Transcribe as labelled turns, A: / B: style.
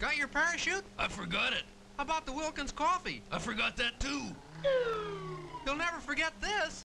A: Got your parachute?
B: I forgot it.
A: How about the Wilkins coffee?
B: I forgot that too.
A: You'll never forget this.